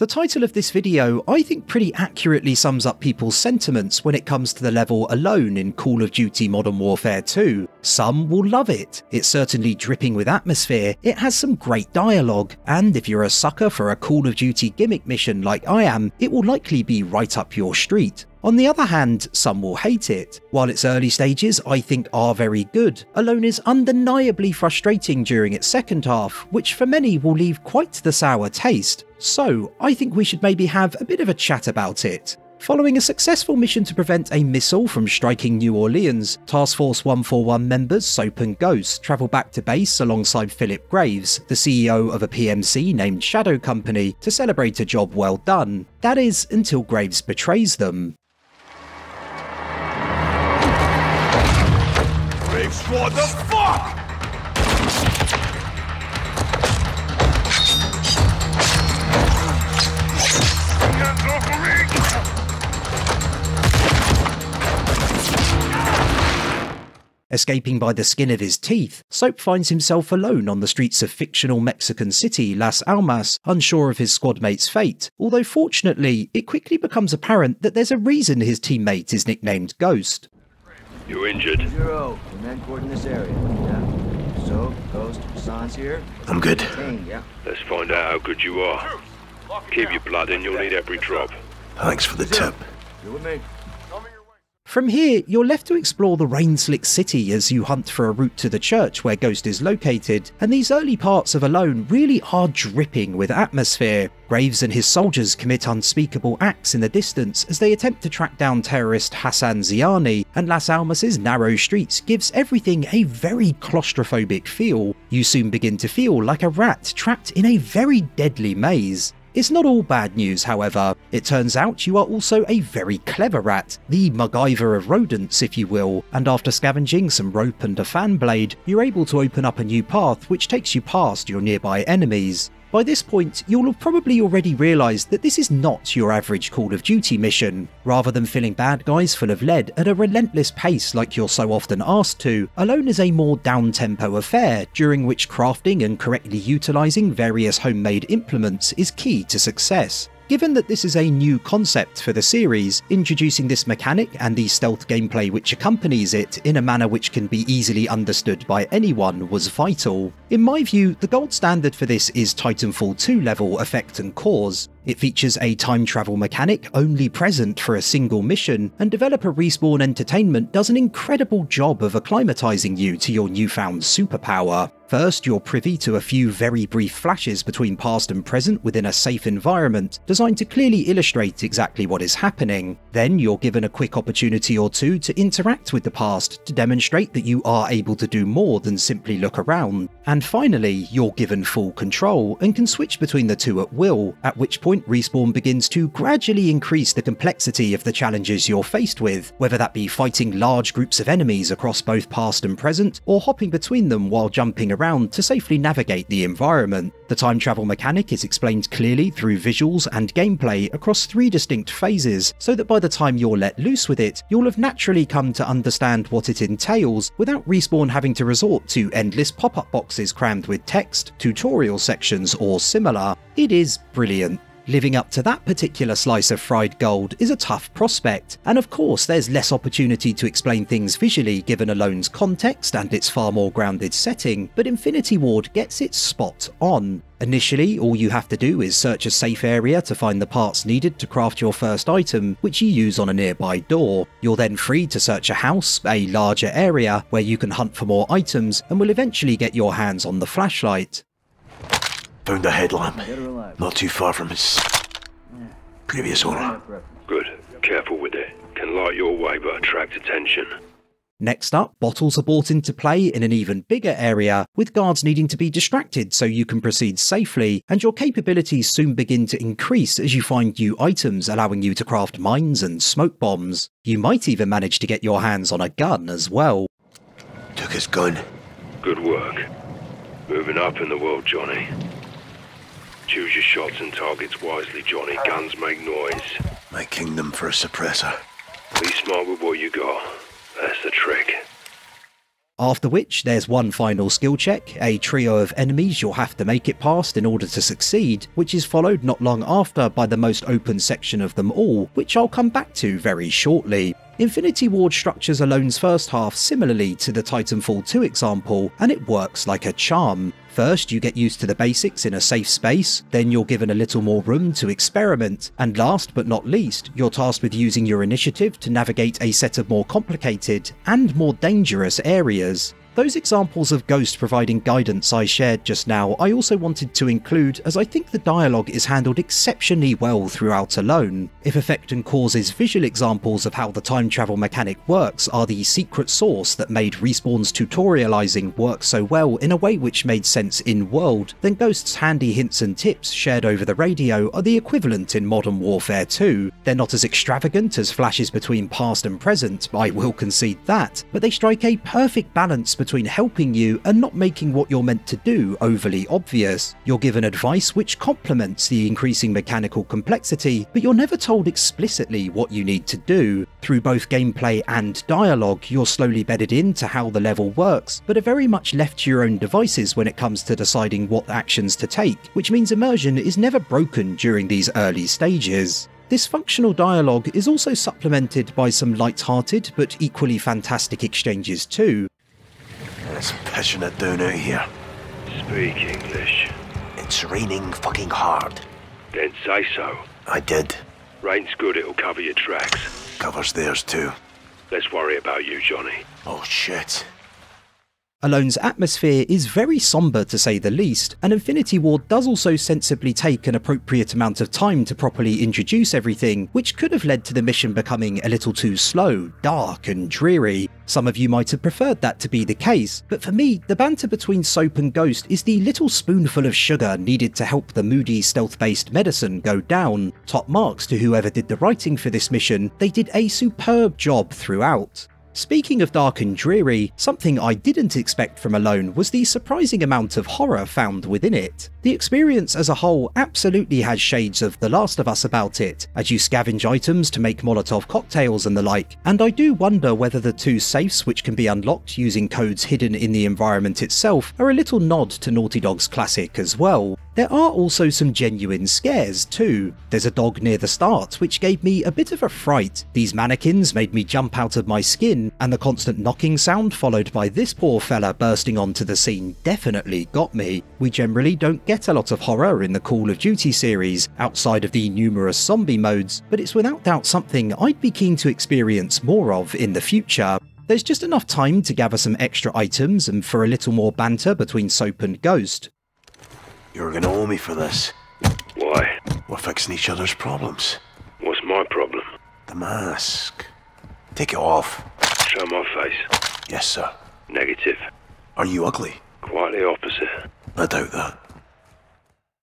The title of this video, I think pretty accurately sums up people's sentiments when it comes to the level alone in Call of Duty Modern Warfare 2. Some will love it, it's certainly dripping with atmosphere, it has some great dialogue, and if you're a sucker for a Call of Duty gimmick mission like I am, it will likely be right up your street. On the other hand, some will hate it. While its early stages I think are very good, Alone is undeniably frustrating during its second half, which for many will leave quite the sour taste. So, I think we should maybe have a bit of a chat about it. Following a successful mission to prevent a missile from striking New Orleans, Task Force 141 members Soap and Ghost travel back to base alongside Philip Graves, the CEO of a PMC named Shadow Company, to celebrate a job well done. That is, until Graves betrays them. Graves, what the fuck? Escaping by the skin of his teeth, Soap finds himself alone on the streets of fictional Mexican city Las Almas, unsure of his squad mate's fate. Although fortunately, it quickly becomes apparent that there's a reason his teammate is nicknamed Ghost. You injured? Zero. Command court in this area. Yeah. So, Ghost, Sans here. I'm good. Yeah. Let's find out how good you are. Keep your blood in, you'll need every drop. Thanks for the tip. You with me? From here, you're left to explore the rain-slick city as you hunt for a route to the church where Ghost is located, and these early parts of Alone really are dripping with atmosphere. Graves and his soldiers commit unspeakable acts in the distance as they attempt to track down terrorist Hassan Zyani, and Las Almas' narrow streets gives everything a very claustrophobic feel. You soon begin to feel like a rat trapped in a very deadly maze. It's not all bad news, however. It turns out you are also a very clever rat, the MacGyver of rodents, if you will, and after scavenging some rope and a fan blade, you're able to open up a new path which takes you past your nearby enemies. By this point, you'll have probably already realised that this is not your average Call of Duty mission. Rather than filling bad guys full of lead at a relentless pace like you're so often asked to, Alone is a more down-tempo affair, during which crafting and correctly utilising various homemade implements is key to success. Given that this is a new concept for the series, introducing this mechanic and the stealth gameplay which accompanies it in a manner which can be easily understood by anyone was vital. In my view, the gold standard for this is Titanfall 2 level effect and cause. It features a time travel mechanic only present for a single mission, and developer Respawn Entertainment does an incredible job of acclimatizing you to your newfound superpower. First, you're privy to a few very brief flashes between past and present within a safe environment, designed to clearly illustrate exactly what is happening. Then, you're given a quick opportunity or two to interact with the past to demonstrate that you are able to do more than simply look around. And finally, you're given full control and can switch between the two at will, at which point Respawn begins to gradually increase the complexity of the challenges you're faced with, whether that be fighting large groups of enemies across both past and present, or hopping between them while jumping around to safely navigate the environment. The time travel mechanic is explained clearly through visuals and gameplay across three distinct phases, so that by the time you're let loose with it, you'll have naturally come to understand what it entails without Respawn having to resort to endless pop-up boxes crammed with text, tutorial sections, or similar. It is brilliant. Living up to that particular slice of fried gold is a tough prospect, and of course there's less opportunity to explain things visually given Alone's context and its far more grounded setting, but Infinity Ward gets it spot on. Initially, all you have to do is search a safe area to find the parts needed to craft your first item, which you use on a nearby door. You're then free to search a house, a larger area, where you can hunt for more items, and will eventually get your hands on the flashlight. Found a headlamp. Dead or alive? Not too far from his previous owner. Good. Careful with it. Can light your way but attract attention. Next up, bottles are brought into play in an even bigger area, with guards needing to be distracted so you can proceed safely, and your capabilities soon begin to increase as you find new items allowing you to craft mines and smoke bombs. You might even manage to get your hands on a gun as well. Took his gun. Good work. Moving up in the world, Johnny. Choose your shots and targets wisely, Johnny. Guns make noise. My kingdom for a suppressor. Be smart with what you got. That's the trick. After which, there's one final skill check, a trio of enemies you'll have to make it past in order to succeed, which is followed not long after by the most open section of them all, which I'll come back to very shortly. Infinity Ward structures Alone's first half similarly to the Titanfall 2 example, and it works like a charm. First, you get used to the basics in a safe space, then you're given a little more room to experiment, and last but not least, you're tasked with using your initiative to navigate a set of more complicated and more dangerous areas. Those examples of Ghost providing guidance I shared just now, I also wanted to include as I think the dialogue is handled exceptionally well throughout Alone. If Effect and Cause's visual examples of how the time travel mechanic works are the secret sauce that made Respawn's tutorializing work so well in a way which made sense in world, then Ghost's handy hints and tips shared over the radio are the equivalent in Modern Warfare 2. They're not as extravagant as flashes between past and present, I will concede that, but they strike a perfect balance between helping you and not making what you're meant to do overly obvious. You're given advice which complements the increasing mechanical complexity, but you're never told explicitly what you need to do. Through both gameplay and dialogue, you're slowly bedded into how the level works, but are very much left to your own devices when it comes to deciding what actions to take, which means immersion is never broken during these early stages. This functional dialogue is also supplemented by some light-hearted but equally fantastic exchanges too. It's pissing it down out here. Speak English. It's raining fucking hard. Then say so. I did. Rain's good, it'll cover your tracks. Covers theirs too. Let's worry about you, Johnny. Oh shit. Alone's atmosphere is very somber to say the least, and Infinity Ward does also sensibly take an appropriate amount of time to properly introduce everything, which could have led to the mission becoming a little too slow, dark, and dreary. Some of you might have preferred that to be the case, but for me, the banter between Soap and Ghost is the little spoonful of sugar needed to help the moody stealth based medicine go down. Top marks to whoever did the writing for this mission, they did a superb job throughout. Speaking of dark and dreary, something I didn't expect from Alone was the surprising amount of horror found within it. The experience as a whole absolutely has shades of The Last of Us about it, as you scavenge items to make Molotov cocktails and the like, and I do wonder whether the two safes which can be unlocked using codes hidden in the environment itself are a little nod to Naughty Dog's classic as well. There are also some genuine scares too. There's a dog near the start which gave me a bit of a fright. These mannequins made me jump out of my skin, and the constant knocking sound followed by this poor fella bursting onto the scene definitely got me. We generally don't get a lot of horror in the Call of Duty series, outside of the numerous zombie modes, but it's without doubt something I'd be keen to experience more of in the future. There's just enough time to gather some extra items and for a little more banter between Soap and Ghost. You're gonna owe me for this. Why? We're fixing each other's problems. What's my problem? The mask. Take it off. Show my face. Yes, sir. Negative. Are you ugly? Quite the opposite. I doubt that.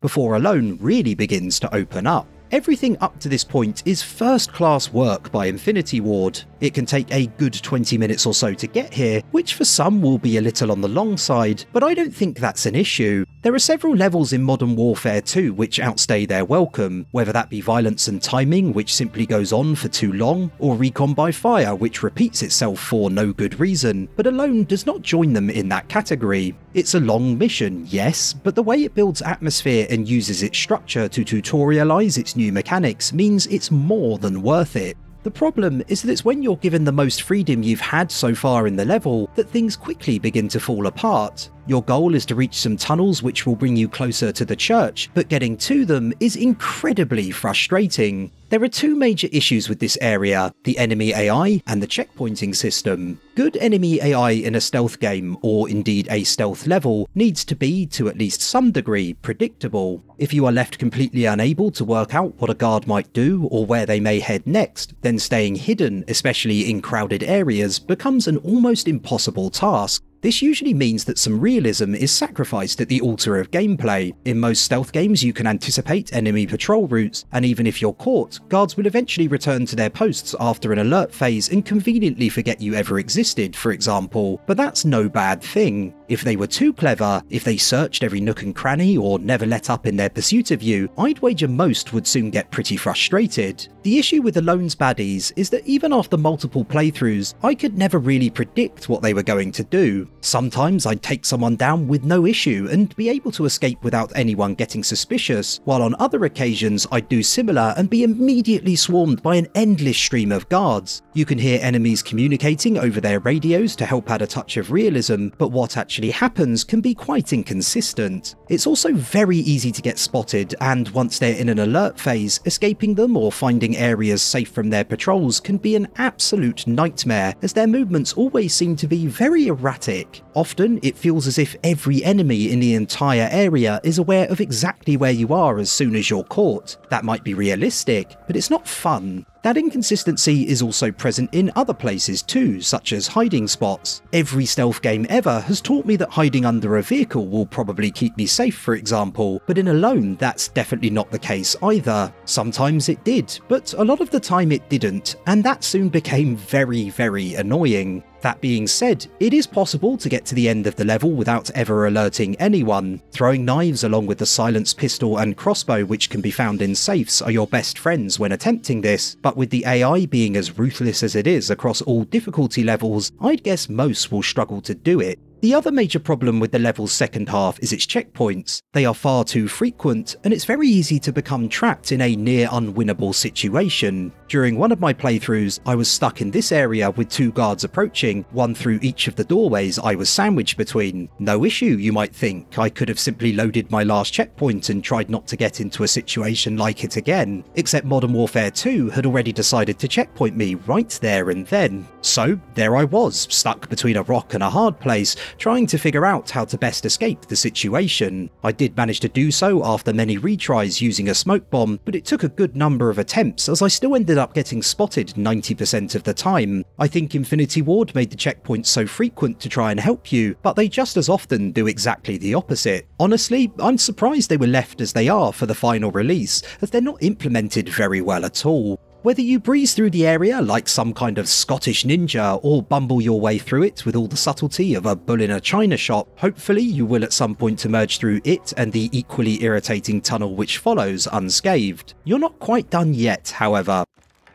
Before Alone really begins to open up. Everything up to this point is first class work by Infinity Ward. It can take a good 20 minutes or so to get here, which for some will be a little on the long side, but I don't think that's an issue. There are several levels in Modern Warfare 2 which outstay their welcome, whether that be violence and timing, which simply goes on for too long, or recon by fire, which repeats itself for no good reason, but Alone does not join them in that category. It's a long mission, yes, but the way it builds atmosphere and uses its structure to tutorialize its new mechanics means it's more than worth it. The problem is that it's when you're given the most freedom you've had so far in the level that things quickly begin to fall apart. Your goal is to reach some tunnels which will bring you closer to the church, but getting to them is incredibly frustrating. There are two major issues with this area the enemy AI and the checkpointing system. Good enemy AI in a stealth game, or indeed a stealth level, needs to be, to at least some degree, predictable. If you are left completely unable to work out what a guard might do or where they may head next, then staying hidden, especially in crowded areas, becomes an almost impossible task. This usually means that some realism is sacrificed at the altar of gameplay. In most stealth games, you can anticipate enemy patrol routes, and even if you're caught, guards will eventually return to their posts after an alert phase and conveniently forget you ever existed, for example. But that's no bad thing. If they were too clever, if they searched every nook and cranny or never let up in their pursuit of you, I'd wager most would soon get pretty frustrated. The issue with Alone's baddies is that even after multiple playthroughs, I could never really predict what they were going to do. Sometimes I'd take someone down with no issue and be able to escape without anyone getting suspicious, while on other occasions I'd do similar and be immediately swarmed by an endless stream of guards. You can hear enemies communicating over their radios to help add a touch of realism, but what actually happens can be quite inconsistent. It's also very easy to get spotted, and once they're in an alert phase, escaping them or finding areas safe from their patrols can be an absolute nightmare, as their movements always seem to be very erratic. Often, it feels as if every enemy in the entire area is aware of exactly where you are as soon as you're caught. That might be realistic, but it's not fun. That inconsistency is also present in other places too, such as hiding spots. Every stealth game ever has taught me that hiding under a vehicle will probably keep me safe, for example, but in Alone that's definitely not the case either. Sometimes it did, but a lot of the time it didn't, and that soon became very, very annoying. That being said, it is possible to get to the end of the level without ever alerting anyone. Throwing knives along with the silenced pistol and crossbow which can be found in safes are your best friends when attempting this, but with the AI being as ruthless as it is across all difficulty levels, I'd guess most will struggle to do it. The other major problem with the level's second half is its checkpoints. They are far too frequent, and it's very easy to become trapped in a near unwinnable situation. During one of my playthroughs, I was stuck in this area with two guards approaching, one through each of the doorways I was sandwiched between. No issue, you might think. I could have simply loaded my last checkpoint and tried not to get into a situation like it again. Except Modern Warfare 2 had already decided to checkpoint me right there and then. So, there I was, stuck between a rock and a hard place, trying to figure out how to best escape the situation. I did manage to do so after many retries using a smoke bomb, but it took a good number of attempts as I still ended up getting spotted 90% of the time. I think Infinity Ward made the checkpoints so frequent to try and help you, but they just as often do exactly the opposite. Honestly, I'm surprised they were left as they are for the final release, as they're not implemented very well at all. Whether you breeze through the area like some kind of Scottish ninja or bumble your way through it with all the subtlety of a bull in a china shop, hopefully you will at some point emerge through it and the equally irritating tunnel which follows unscathed. You're not quite done yet, however.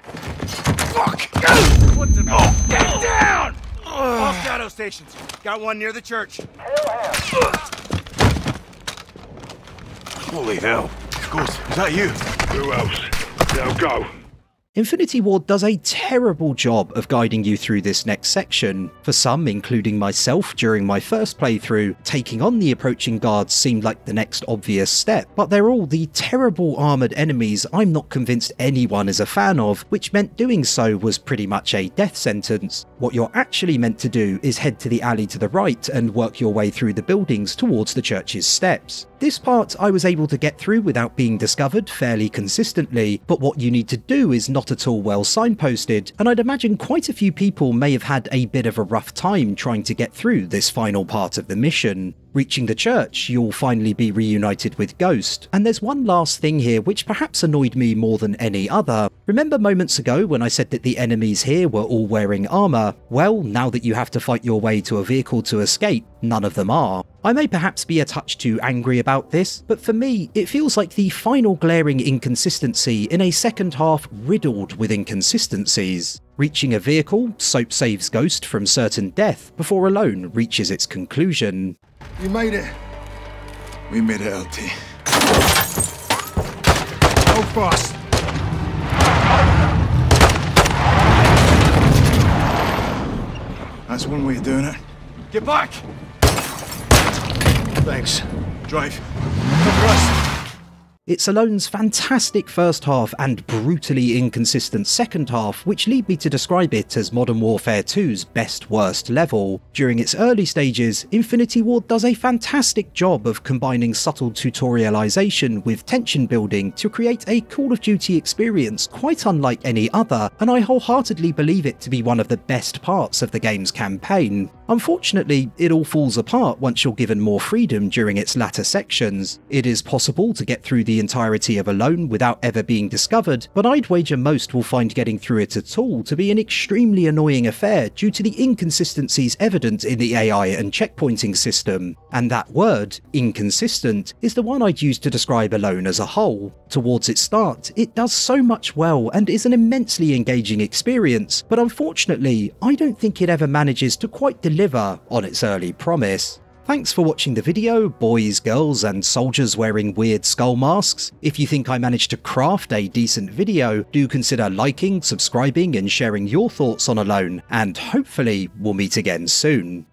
Fuck! What the? Oh, get down! All shadow stations. Got one near the church. Holy hell. Ghost, is that you? Who else? Now go. Infinity Ward does a terrible job of guiding you through this next section. For some, including myself during my first playthrough, taking on the approaching guards seemed like the next obvious step, but they're all the terrible armoured enemies I'm not convinced anyone is a fan of, which meant doing so was pretty much a death sentence. What you're actually meant to do is head to the alley to the right and work your way through the buildings towards the church's steps. This part I was able to get through without being discovered fairly consistently, but what you need to do is not at all well signposted, and I'd imagine quite a few people may have had a bit of a rough time trying to get through this final part of the mission. Reaching the church, you'll finally be reunited with Ghost. And there's one last thing here which perhaps annoyed me more than any other. Remember moments ago when I said that the enemies here were all wearing armour? Well, now that you have to fight your way to a vehicle to escape, none of them are. I may perhaps be a touch too angry about this, but for me, it feels like the final glaring inconsistency in a second half riddled with inconsistencies. Reaching a vehicle, Soap saves Ghost from certain death before Alone reaches its conclusion. You made it. We made it, LT. No fuss. That's one way of doing it. Get back! Thanks. Drive. Us. It's Alone's fantastic first half and brutally inconsistent second half, which lead me to describe it as Modern Warfare 2's best worst level. During its early stages, Infinity Ward does a fantastic job of combining subtle tutorialization with tension building to create a Call of Duty experience quite unlike any other, and I wholeheartedly believe it to be one of the best parts of the game's campaign. Unfortunately, it all falls apart once you're given more freedom during its latter sections. It is possible to get through the the entirety of Alone without ever being discovered, but I'd wager most will find getting through it at all to be an extremely annoying affair due to the inconsistencies evident in the AI and checkpointing system. And that word, inconsistent, is the one I'd use to describe Alone as a whole. Towards its start, it does so much well and is an immensely engaging experience, but unfortunately, I don't think it ever manages to quite deliver on its early promise. Thanks for watching the video, boys, girls, and soldiers wearing weird skull masks. If you think I managed to craft a decent video, do consider liking, subscribing, and sharing your thoughts on Alone, and hopefully we'll meet again soon.